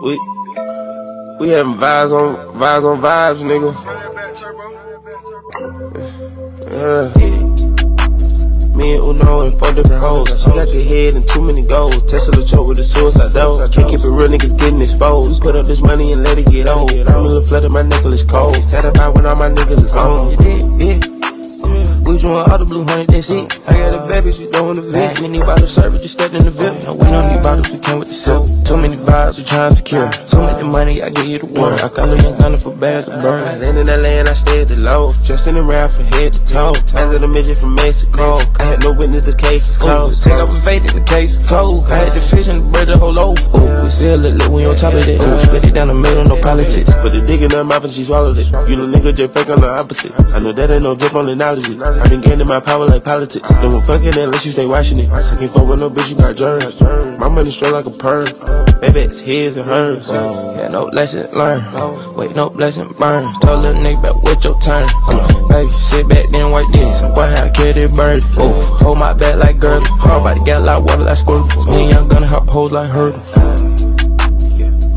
We we having vibes on vibes on vibes, nigga. Yeah. Me and Uno and four different hoes. She got the head and too many goals. Tesla choke with a suicide door. Can't keep it real, niggas getting exposed. Put up this money and let it get old. I'm a little flooded, my necklace cold. Satisfied when all my niggas is home. We doing all the blue honey, that's it. I got a baby, she want to vet. Many bottles service, just stepped in the VIP. We don't need bottles, we came with the silk. Too many vibes, we trying to secure. Too many money, I give you the word. I call a young Gunna for bags of burn. I land in that land, I stay at the low. In the from head to toe. As of the midget from Mexico. I had no witness, the case is closed. Take off a fade in the case is cold. I had the fish and the bread, the whole loaf. Ooh, we sell it, look, we on top of that. Ooh, spit it down the middle, no politics. Put the dick in her mouth and she swallowed it. You the nigga just fake on the opposite. I know that ain't no drip on the knowledge. Been gaining my power like politics. Don't want fucking unless you stay watching it. I can't fuck with no bitch, you got germs. My money straight like a perm. Baby, it's his and hers. Yeah, no lesson learned. Wait, no blessing burn. Tell little nigga back with your turn. Baby, sit back then white this. Boy, how carry this bird. Oof, hold my back like girl. Hard about to get like water like squirt. Me young gonna hop hoes like her.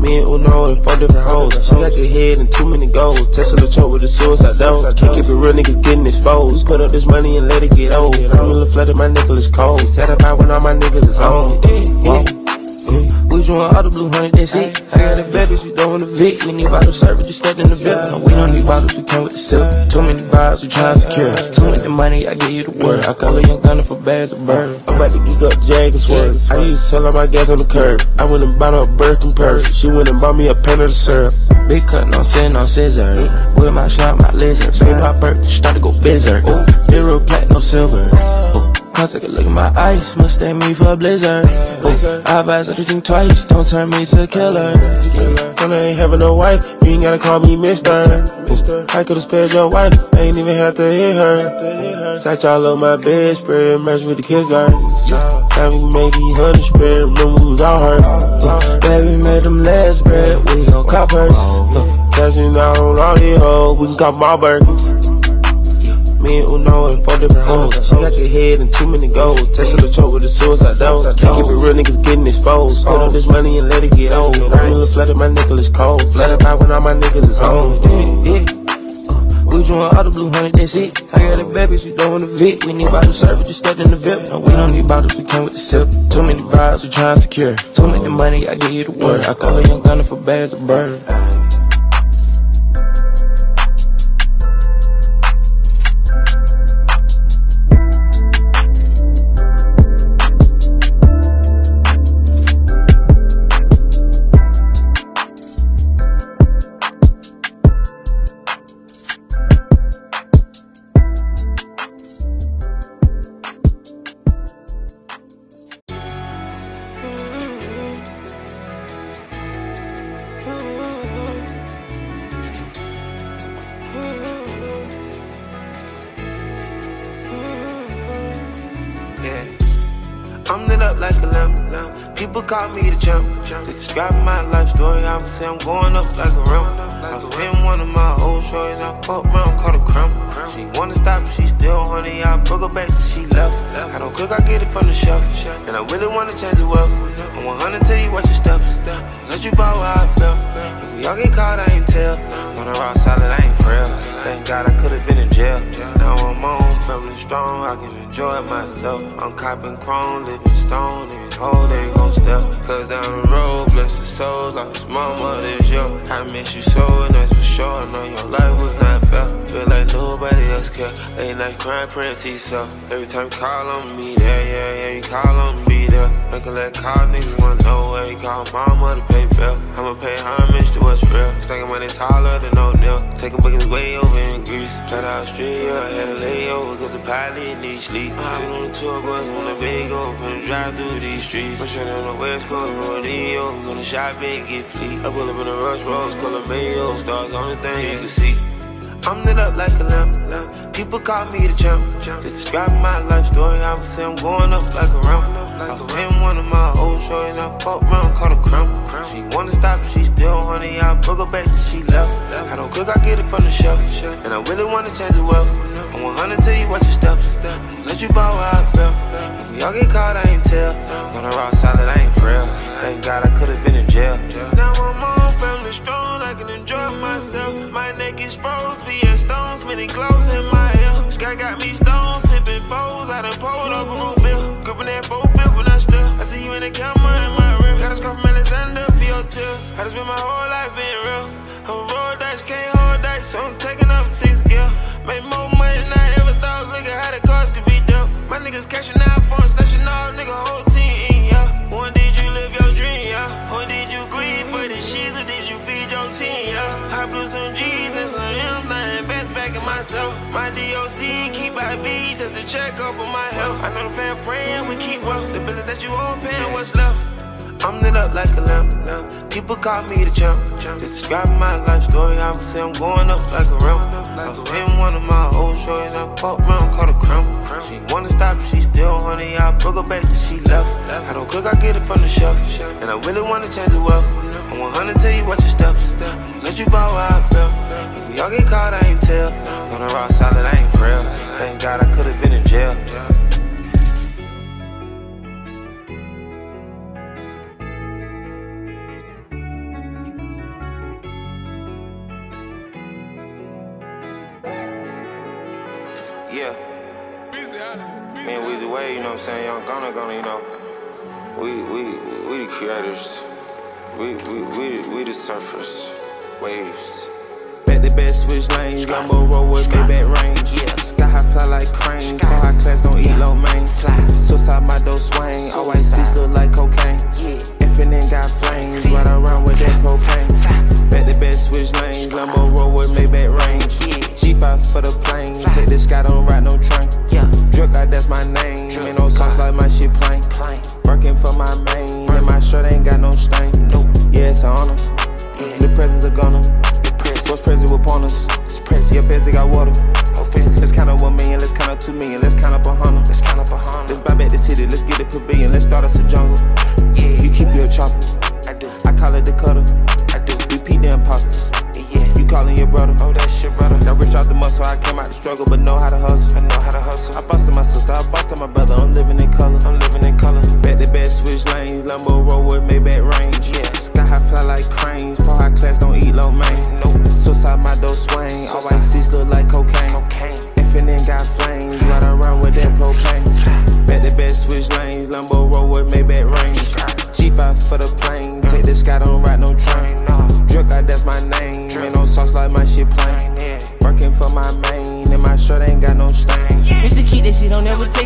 Me and Uno and four different hoes. She got the head and too many goals. Tesla choke with a suicide door. Can't keep it real, niggas getting exposed. Put up this money and let it get old. I'm a little flooded, my necklace cold. Set up Satisfied when all my niggas is home. Yeah. We doing all the blue honey, that's it. I got a baby, we don't want to Vic. We need bottles service, just stepped in the VIP. No, we don't need bottles, we came with the silk. Too many vibes, we trying to secure. Too much money, I give you the word. I call a young Gunna for bags of bird. I'm about to geek up Jag swerve. I used to sell all my gas on the curb. I went and bought her a Birkin purse. She went and bought me a pen of the syrup. Big cut, no sin, no scissor. With my shot, my lizard. Baby, my bird, start to go berserk. Zero plat, no silver. Come take a look at my ice, mistake me for a blizzard. Ooh, I her to think twice, don't turn me to a killer. When I ain't having no wife, you ain't gotta call me mister. Ooh, I could've spared your wife, I ain't even have to hit her. Sat y'all on my bed, spread match with the kids are. Made these hundred spread, we was all hurt. Baby made them last spread, we gon' cop. Ooh, Cashing out on all these hoes, we can cop my burgers. Me and Uno and four different hoes. She got the head and too many goals. Tesla choke with a suicide door. Can't keep it real, niggas getting exposed. Put up this money and let it get old. I'm a little flooded, my necklace cold. Flooded by when all my niggas is home. Yeah, yeah. Uh, we doing all the blue honey, that's it. I got a baby, she don't want to Vic. We need bottles service, just stepped in the VIP. No, we don't need bottles, we came with the sip. Too many vibes, we trying to secure. Too many money, I give you the word. I call a young Gunna for bags of bird. People call me the champ. They describe my life story. I would say I'm going up like a ramp. I was in one of my old shorties. I fucked around, caught a cramp. She wanna stop, she still honey. I broke her back she left. I don't cook, I get it from the chef. And I really wanna change the wealth. I'm 100 till you watch your steps. Let you follow how I felt. If we all get caught, I ain't tell. On the raw solid, I ain't frail. Thank God I could've been in jail. Now I'm own family strong, I can enjoy myself. I'm copping chrome, living stone, whole they gon' step. Cause down the road, bless the souls, like his mama, this yo. I miss you so, and that's for sure. I know your life was not fair. Feel like nobody else care. Late night crying, praying to yourself. Every time you call on me, there, yeah, yeah, you call on me a let call, niggas know where you call mama to pay bill. I'ma pay homage to what's real. Stacking money taller than no deal. Taking bookings way over in Greece. Fly to Australia, I had a layover cause the pilot needs sleep. I'm hopping on the tour bus on the big go. Finna drive through these streets. I'm straight on the west coast, rodeo. Gonna shop and get fleet. I pull up in a rush rose, color mayo. Stars the thing you can see. I'm lit up like a lamp. People call me the champ. They describe my life story. I would say I'm going up like a ramp. I was in one of my old shows and I fuck round, caught a crumb. She wanna stop, she still honey. I broke her back she left. I don't cook, I get it from the shelf. And I really wanna change the wealth. I'm 100 till you watch your steps. I'ma let you find where I fell. If we all get caught, I ain't tell. Gonna rock solid, I ain't frail. Thank God I could've been in jail. Now I'm on family strong, I can enjoy myself. My neck is froze, VS stones, many clothes in my ear. Sky got me stones, sipping foes, I done pulled up a root bill. Gripping that boat. In the camera in my rear. Got a scar from Alexander for your tears. I just spent my whole life being My DOC keep IVs just to check up on my health. I know the fam praying we keep wealth. The business that you own paying what's left. I'm lit up like a lamp. People call me the champ. Just describing my life story. I would say I'm going up like a ramp. I was in one of my old shows and I fucked around, caught a cramp. She wanna stop, she still honey. I broke her back till she left. I don't cook, I get it from the chef. And I really wanna change the wealth. I 100 tell you what your steps. Let you follow how I feel. If we all get caught, I ain't tell. Raw I ain't frail. Thank God I could've been in jail. Yeah. Me and Wheezy Way, you know what I'm saying? Young Gunna Gunna, you know. We we we the creators. We we we we the surfers. Waves. Back best switch lanes, Lambo roll with Maybach range. Yeah, sky high fly like cranes. Fly high class, don't eat low main. Suicide my dough swing. Seats look like cocaine. Infinite got flames, two million, let's count up a hundred. Let's count up a hundred. Let's buy back the city, let's get a pavilion, let's start us a jungle. Yeah, You keep your chopper,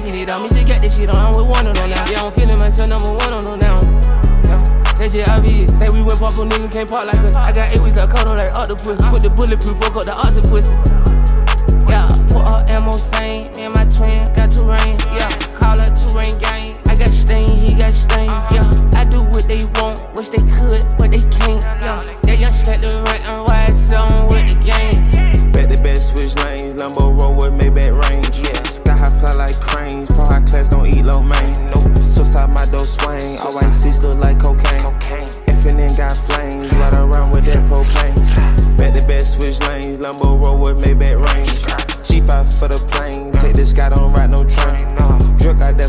taking it out. Used to got that shit on, I'm with one on now. Yeah, I'm feeling myself number one on on now. That shit obvious. Think we went pop a nigga can't pop like us. I got eight weeks of on like octopus. Put the bulletproof, fuck up the octopus. Yeah, put her ammo same. Me and my twin got two rain. Yeah, call her two rain gang. I got stain, he got stain. Yeah, I do what they want, wish they could, but they can't.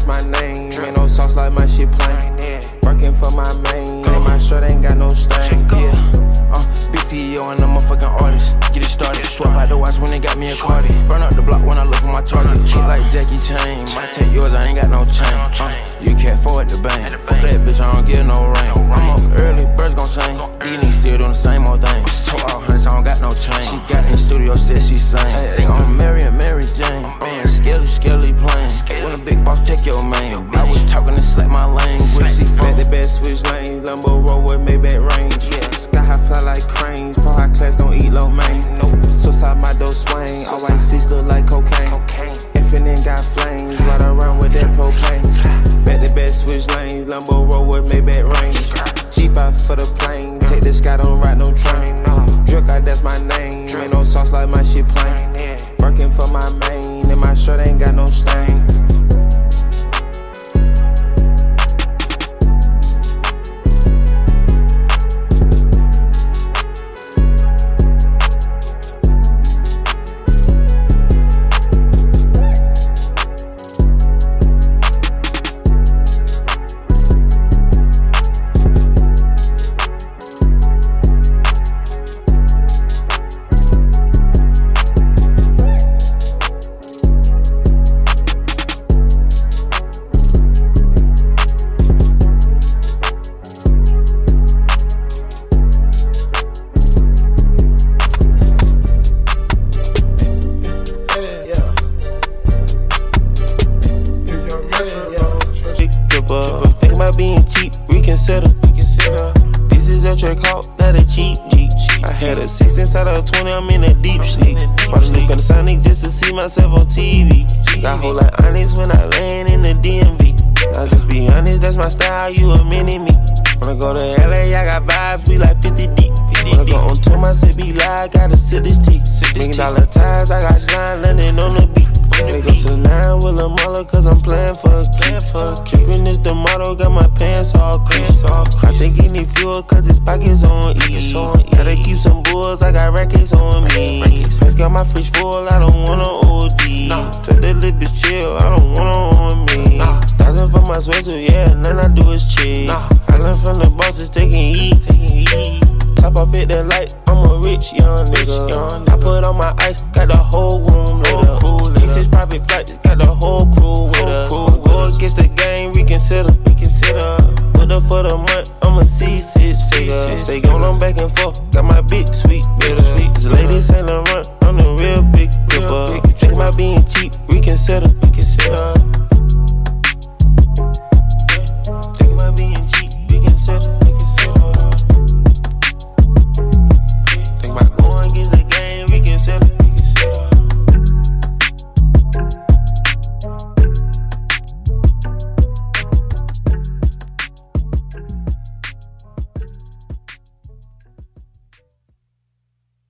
My name. Ain't no sauce like my shit plain. Working for my main, and my shirt ain't got no stain. Yeah, uh, big and a motherfucking artist. Get it started. Swap out the watch when they got me a Cardi. Burn up the block when I look for my target. Kick like Jackie Chan. Might take yours, I ain't got no chain. Uh, you can't afford the bang. Fuck that bitch, I don't get no rain. I'm up early, birds gon' sing. These niggas still doing the same old thing. Told all uh, hunts, I don't got no chain. She got in studio, said she sang. Hey, I'm Mary and Mary Jane. Uh-huh. Man, skelly, skelly playing. When a big boss, check your man. I was talking to slack my language. Back fuck to back switch lanes, Lambo roll with Maybach range. Yeah, sky high fly like cranes, fall high class, don't eat low main. Nope. Suicide my dough swing, all white seats look like cocaine. Cocaine. Infinite got flames, had a six inside of a 20, I'm in a deep sleep. Bought a new Panasonic just to see myself on TV. Got whole like honest when I land in the DMV. I just be honest, that's my style, you a mini me. Wanna go to LA, I got vibes, we like 50 deep. I go on tour, my city live, gotta sit this teeth. Million dollar ties, I got slime landing on the beat. They go to the nine with a mother, cause I'm playing for a kid. Trippin' is the motto, got my pants all creased. I think he need fuel, cause young nigga. I put on my ice, got the whole room lit up. This is private flight, got the whole crew with us. Go against the game, reconsider. Put up for the month, I'ma see six figures. They go back and forth, got my big sweet.